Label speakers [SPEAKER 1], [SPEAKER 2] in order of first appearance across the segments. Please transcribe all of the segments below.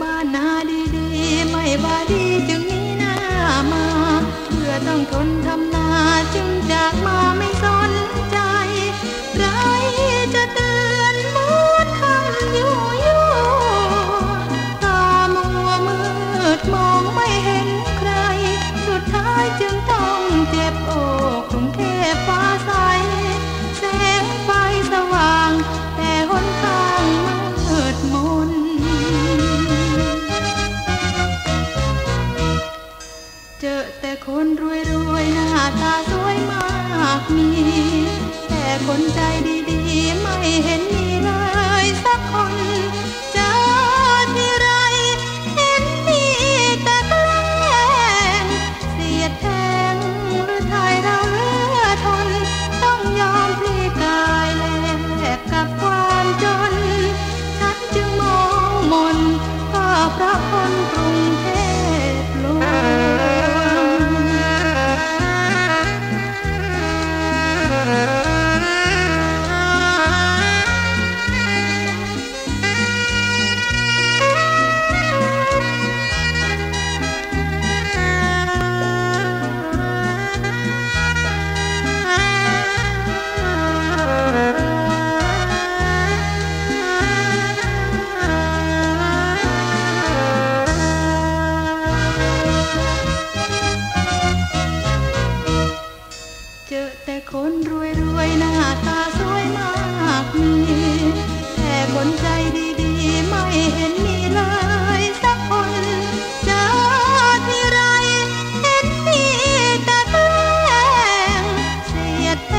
[SPEAKER 1] บ้านนาดีๆ ไม่บาดีจึง คนรวยรวยหน้าตาสวยมากมี แต่คนใจดีๆ ไม่เห็นมีเลยสักคนเจอทีไรเห็นมีแต่แกล้งเสียดแทงหรือไทยเราเลือทน ต้องยอมพลีกายแลกกับความจน ฉันจึงมองมนก็เพราะคนกรุง คนรวยรวยหน้าตาสวยมากมีแต่คนใจดีดีไม่เห็นมีเลยสักคนเจอที่ไรเห็นมีแต่แกล้งเสียดแท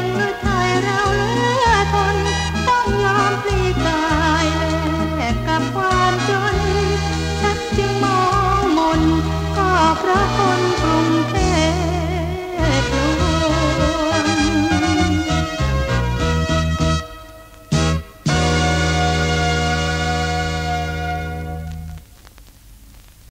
[SPEAKER 1] งหรือไทยเราเลือทนต้องยอมพลีกายแลกกับความจนฉันจึงมองมนก็เพราะ